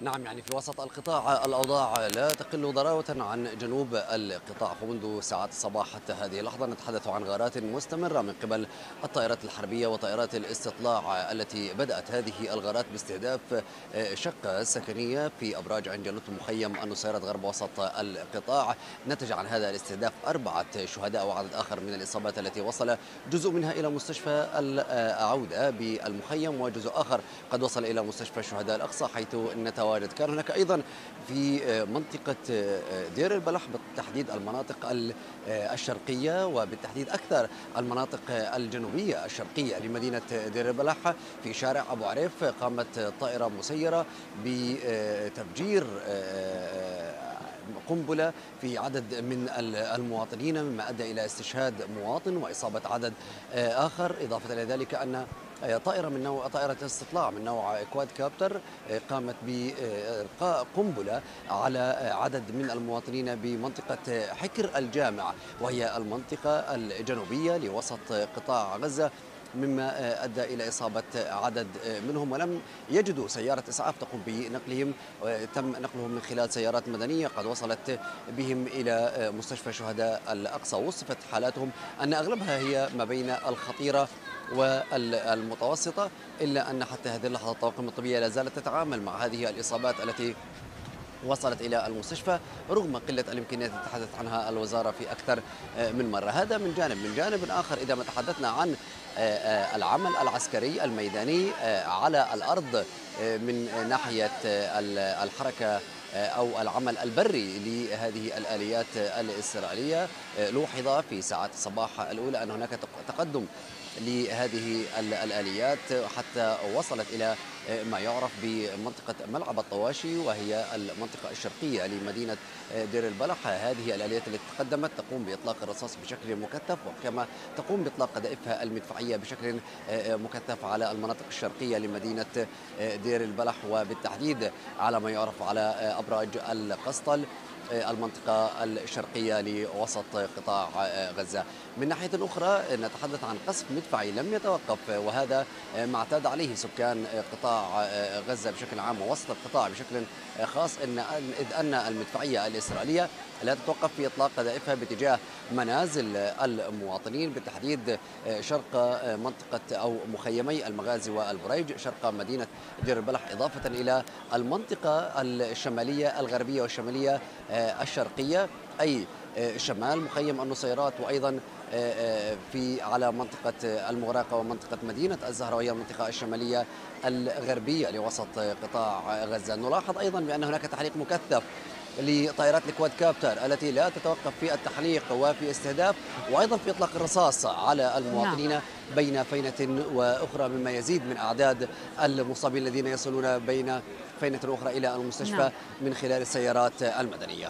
نعم يعني في وسط القطاع الأوضاع لا تقل ضراوة عن جنوب القطاع فمنذ ساعات الصباح حتى هذه اللحظة نتحدث عن غارات مستمرة من قبل الطائرات الحربية وطائرات الاستطلاع التي بدأت هذه الغارات باستهداف شقة سكنية في أبراج عين جالوت المخيم النصيرات غرب وسط القطاع. نتج عن هذا الاستهداف أربعة شهداء وعدد آخر من الإصابات التي وصل جزء منها إلى مستشفى العودة بالمخيم وجزء آخر قد وصل إلى مستشفى الشهداء الأقصى حيث نتواجد التواجد كان هناك أيضا في منطقة دير البلح بالتحديد المناطق الشرقية وبالتحديد أكثر المناطق الجنوبية الشرقية لمدينة دير البلح في شارع أبو عريف. قامت طائرة مسيرة بتفجير قنبلة في عدد من المواطنين مما أدى إلى استشهاد مواطن وإصابة عدد آخر. إضافة إلى ذلك أن طائرة من نوع طائرة استطلاع من نوع كواد كابتر قامت بإلقاء قنبلة على عدد من المواطنين بمنطقة حكر الجامع وهي المنطقة الجنوبية لوسط قطاع غزة. مما أدى إلى إصابة عدد منهم ولم يجدوا سيارة إسعاف تقوم بنقلهم تم نقلهم من خلال سيارات مدنية قد وصلت بهم إلى مستشفى شهداء الأقصى. وصفت حالاتهم أن أغلبها هي ما بين الخطيرة والمتوسطه إلا أن حتى هذه اللحظة الطواقم الطبية لا زالت تتعامل مع هذه الإصابات التي وصلت إلى المستشفى رغم قلة الإمكانيات التي تحدث عنها الوزارة في أكثر من مرة، هذا من جانب، من جانب آخر إذا ما تحدثنا عن العمل العسكري الميداني على الأرض من ناحية الحركة أو العمل البري لهذه الآليات الإسرائيلية. لوحظ في ساعات الصباح الأولى أن هناك تقدم لهذه الآليات حتى وصلت إلى ما يعرف بمنطقة ملعب الطواشي وهي المنطقة الشرقية لمدينة دير البلح. هذه الآليات التي تقدمت تقوم بإطلاق الرصاص بشكل مكثف وكما تقوم بإطلاق قذائفها المدفعية بشكل مكثف على المناطق الشرقية لمدينة دير البلح. وبالتحديد على ما يعرف على أبراج القسطل المنطقة الشرقية لوسط قطاع غزة. من ناحية أخرى نتحدث عن قصف مدفعي لم يتوقف وهذا ما اعتاد عليه سكان قطاع غزة بشكل عام ووسط القطاع بشكل خاص إن إذ أن المدفعية الإسرائيلية لا تتوقف في إطلاق قذائفها باتجاه منازل المواطنين بالتحديد شرق منطقة أو مخيمي المغازي والبريج شرق مدينة دير البلح إضافة إلى المنطقة الشمالية الغربية والشمالية الشرقية أي شمال مخيم النصيرات وأيضا في على منطقة المغراقة ومنطقة مدينة الزهرة وهي المنطقة الشمالية الغربية لوسط قطاع غزة نلاحظ أيضا بأن هناك تحليق مكثف لطائرات الكواد كابتر التي لا تتوقف في التحليق وفي استهداف وأيضا في إطلاق الرصاص على المواطنين نعم. بين فينة وأخرى مما يزيد من أعداد المصابين الذين يصلون بين فينة أخرى إلى المستشفى نعم. من خلال السيارات المدنية.